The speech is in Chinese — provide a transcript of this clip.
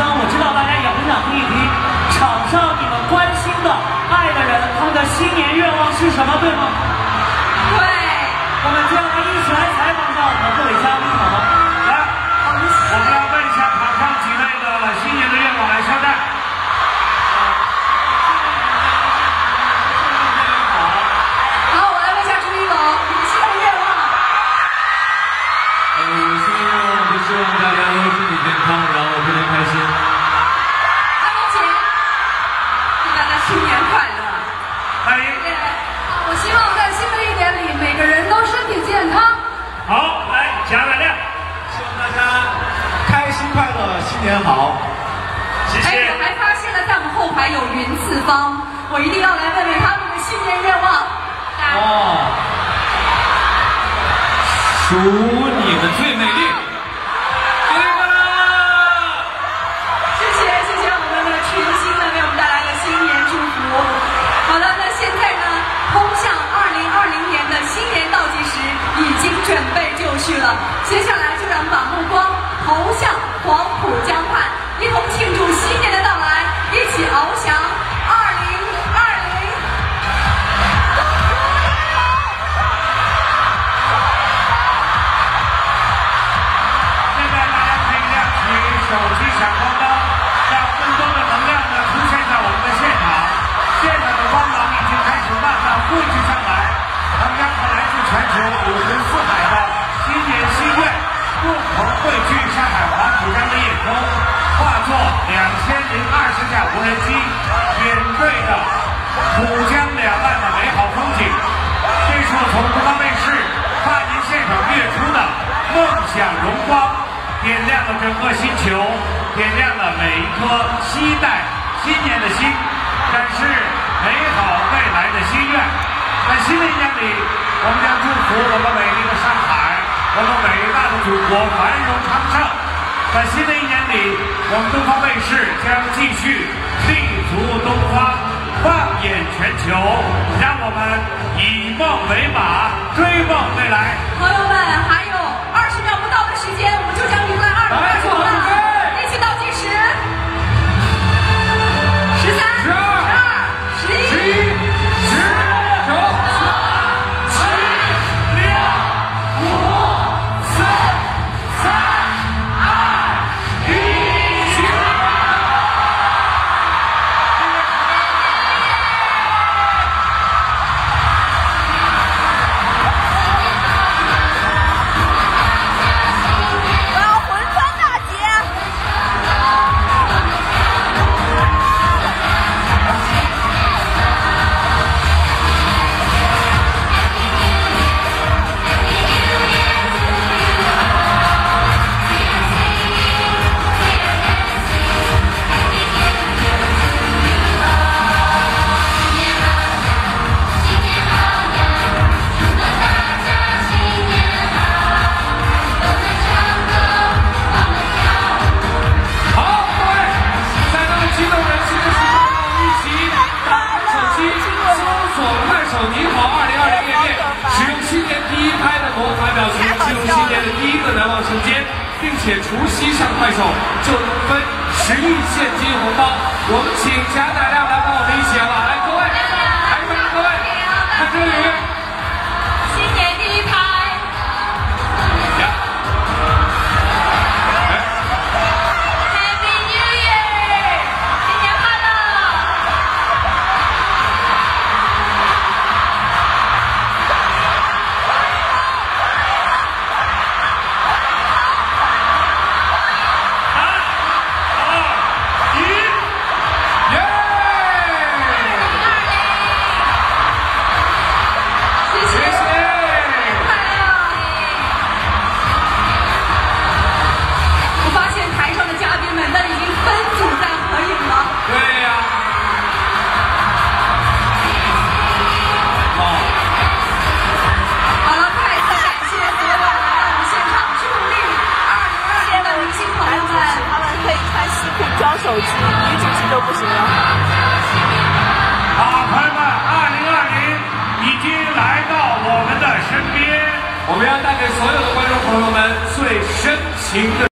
我知道大家也很想听一听场上你们关心的爱的人，他们的新年愿望是什么，对吗？好，来贾乃亮，希望大家开心快乐，新年好。谢哎，我。还发现了在我们后排有云次方，我一定要来问问他们的新年愿望。来哦，数你们最美丽。汇聚上海黄浦江的夜空，化作两千零二十架无人机，点缀着浦江两岸的美好风景。这是我从东方卫视跨年现场跃出的梦想荣光，点亮了整个星球，点亮了每一颗期待新年的心，展示美好未来的心愿。在新的一年里，我们将祝福我们美丽的上海，我们美祖国繁荣昌盛。在新的一年里，我们东方卫视将继续立足东方，放眼全球，让我们以梦为马，追梦未来。拍的魔法表情，记录新年的第一个难忘瞬间，并且除夕上快手就能分十亿现金红包。我们请贾乃亮来帮我们一起手机，女主持就不行了。好，朋友们，二零二零已经来到我们的身边。我们要带给所有的观众朋友们最深情的。